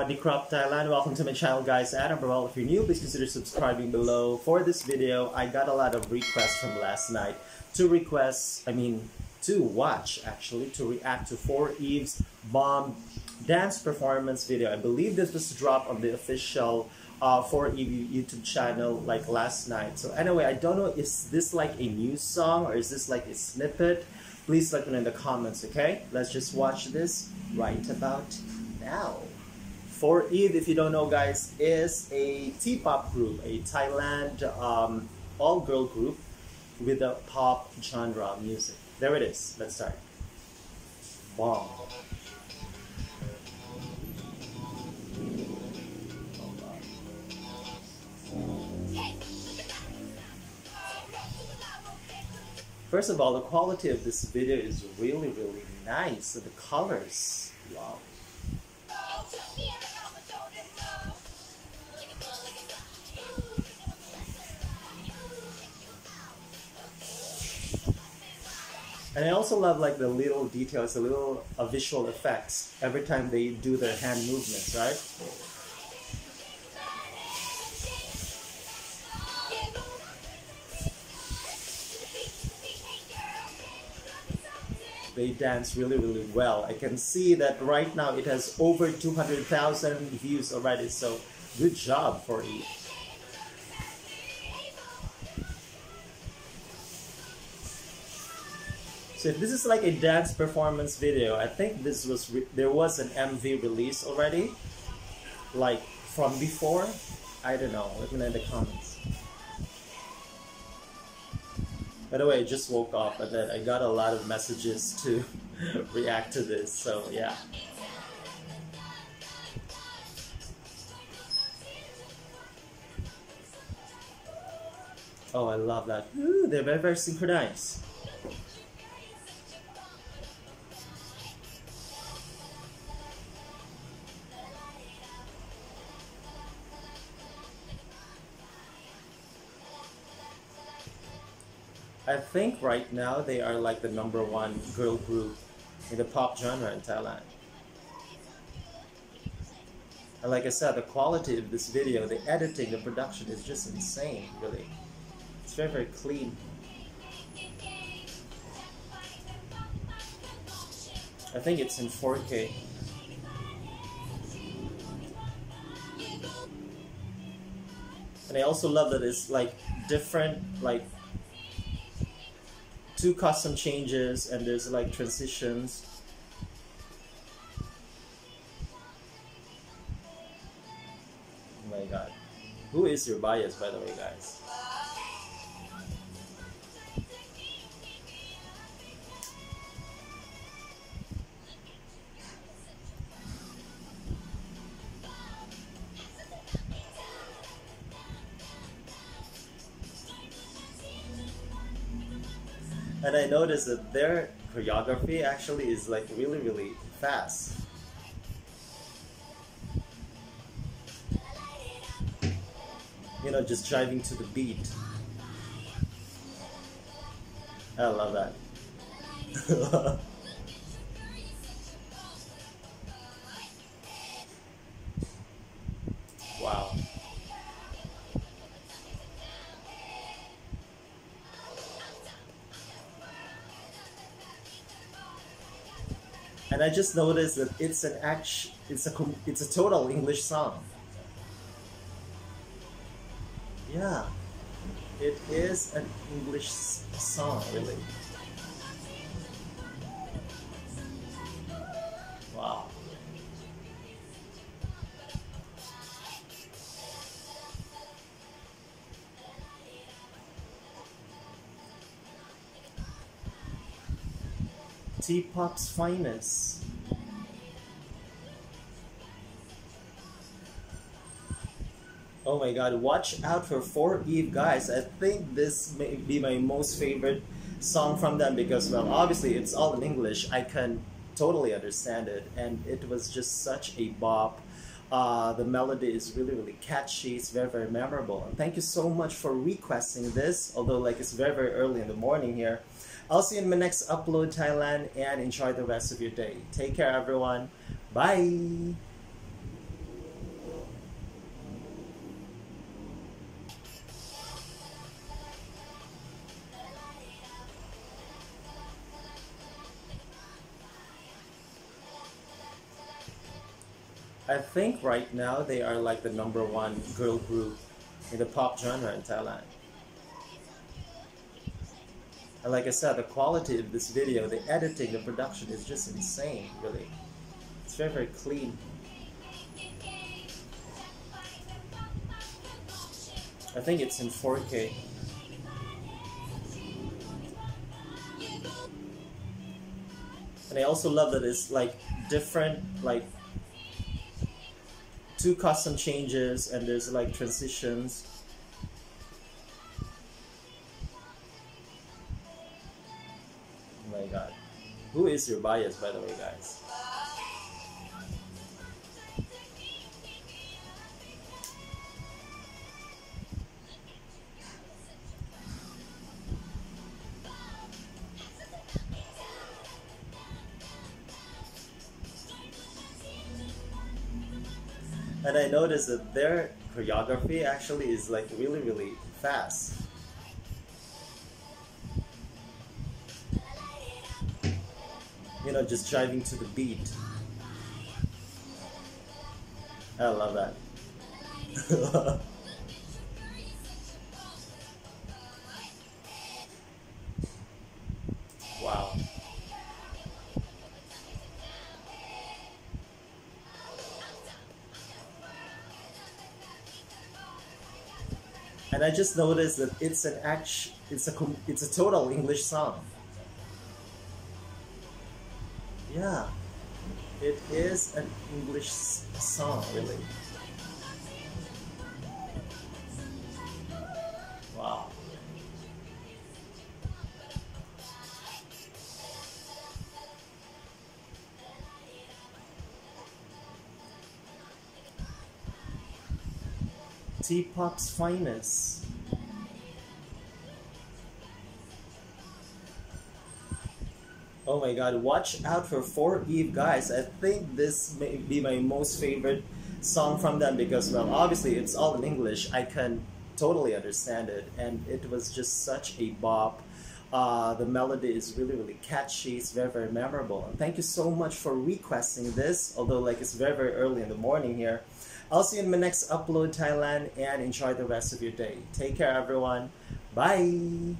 Wadney Crop Thailand. Welcome to my channel guys. and Adam Baruell. If you're new, please consider subscribing below. For this video, I got a lot of requests from last night. Two requests, I mean, to watch actually, to react to 4EVE's bomb dance performance video. I believe this was dropped on the official uh, 4EVE YouTube channel like last night. So anyway, I don't know, is this like a new song or is this like a snippet? Please let me know in the comments, okay? Let's just watch this right about now. 4EVE, if you don't know guys, is a T-pop group, a Thailand um, all-girl group with a pop genre music. There it is. Let's start. Bomb. First of all, the quality of this video is really, really nice. The colors, wow. And I also love like the little details, the little uh, visual effects every time they do their hand movements, right? They dance really, really well. I can see that right now it has over 200,000 views already, so good job for you. So if this is like a dance performance video, I think this was there was an MV release already, like from before. I don't know. Let me know in the comments. By the way, I just woke up and then I got a lot of messages to react to this. So yeah. Oh, I love that. Ooh, they're very, very synchronized. I think right now they are like the number one girl group in the pop genre in Thailand. And like I said, the quality of this video, the editing, the production is just insane, really. It's very, very clean. I think it's in 4K. And I also love that it's like different, like two custom changes and there's like transitions. Oh my god. Who is your bias by the way guys and I noticed that their choreography actually is like really really fast. You know, just driving to the beat. I love that. and I just noticed that it's an act, it's a it's a total English song. Yeah, it is an English song, really. T-pop's finest. Oh my god, watch out for 4EVE guys. I think this may be my most favorite song from them because well obviously it's all in English. I can totally understand it and it was just such a bop. Uh, the melody is really really catchy, it's very very memorable. And thank you so much for requesting this, although like it's very very early in the morning here. I'll see you in my next upload, Thailand, and enjoy the rest of your day. Take care, everyone. Bye. I think right now they are like the number one girl group in the pop genre in Thailand. And like I said, the quality of this video, the editing, the production is just insane, really. It's very, very clean. I think it's in 4K. And I also love that it's like different, like two custom changes and there's like transitions. Who is your bias by the way guys? and I noticed that their choreography actually is like really really fast. You know, just driving to the beat. I love that. wow. and I just noticed that it's an act, it's a it's a total English song. Yeah, it is an English song, really. Wow. T-pop's finest. My god, watch out for 4EVE guys. I think this may be my most favorite song from them because well obviously it's all in English. I can totally understand it and it was just such a bop. Uh, the melody is really really catchy, it's very very memorable. And thank you so much for requesting this, although like it's very very early in the morning here. I'll see you in my next upload Thailand and enjoy the rest of your day. Take care everyone. Bye!